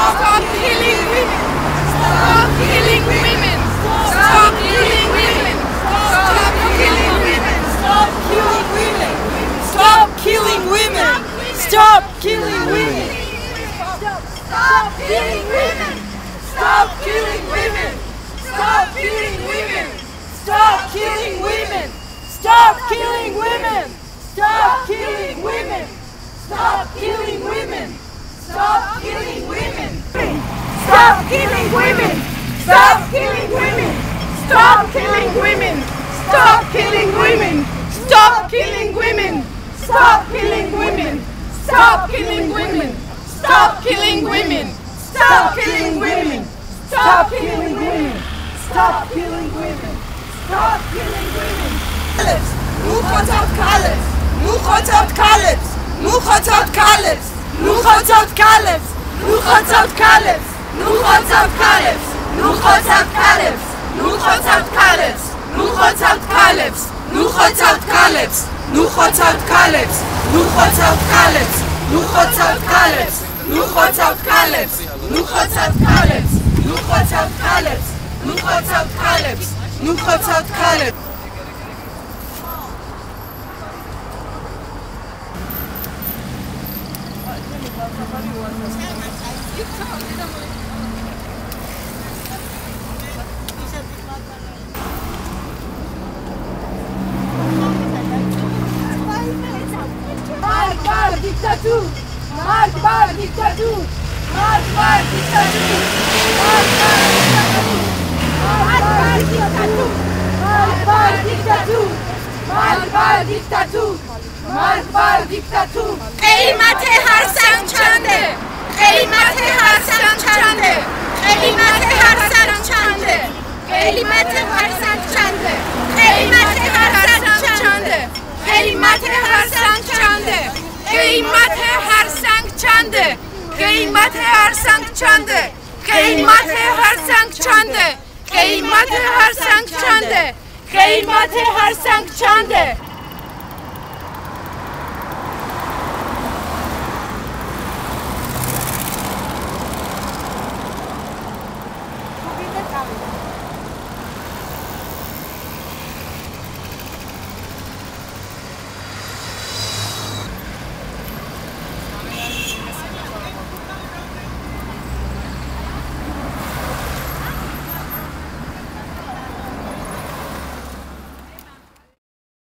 Stop killing women! Stop killing women! Stop killing women! Stop killing women! Stop killing women! Stop killing women! Stop killing women! Stop killing women! Stop killing women! Stop killing women! Stop killing women! Stop killing women! Stop killing women! Stop killing women! Stop killing Stop killing women! Stop killing women! Stop killing women! Stop killing women! Stop killing women! Stop killing women! Stop killing women! Stop killing women! Stop killing women! Stop killing women! Stop killing women! Stop killing women! ნუ ხოცავთ ქალებს, ნუ ხოცავთ ქალებს, ნუ ხოცავთ ქალებს, ნუ ხოცავთ ქალებს, ნუ ხოცავთ ქალებს, ნუ ხოცავთ ქალებს, ნუ ხოცავთ ქალებს, ნუ ხოცავთ ქალებს, ნუ ხოცავთ ქალებს, ნუ ხოცავთ ქალებს, ნუ ხოცავთ ქალებს, ნუ ხოცავთ ქალებს, ნუ ხოცავთ ქალებს Thank you. دیکتاتور مرگ بر دیکتاتور مرگ بر دیکتاتور مرگ بر دیکتاتور مرگ بر دیکتاتور مرگ بر دیکتاتور مرگ بر دیکتاتور قیمت هر سنگ چنده؟ Էլի մաթե հարսան չանդը, էլի մաթե հարսան չանդը, էլի մաթե հարսան չանդը, էլի մաթե հարսան չանդը, էլի մաթե հարսան չանդը, էլի մաթե հարսան չանդը, էլի մաթե հարսան չանդը, էլի մաթե հարսան չանդը, էլի մաթե հարսան չանդը, էլի մաթե հարսան չանդը